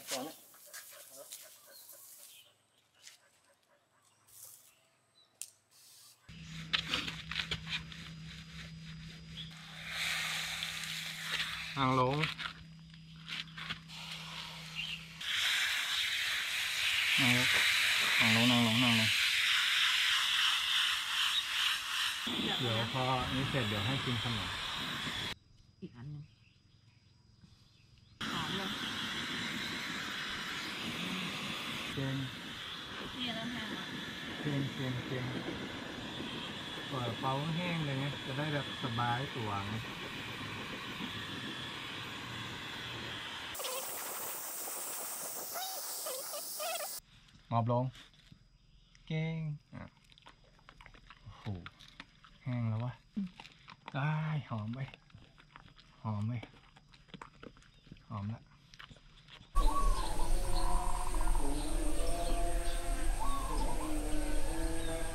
mặt còn đấy ăn luôn. hàng lỗ hàng lỗ hàng lỗ hàng lỗ เดี๋ยวพอนี่เสร็จเดี๋ยวให้กินขนมอีกอันนึง เก่งเก่งเปล่อยเปาแห้งเลยไงจะได้แบบสบายตัวไงมอบลง เก่งโอ้โหแห้งแล้ววะได้หอมไป หอมไปหอมละ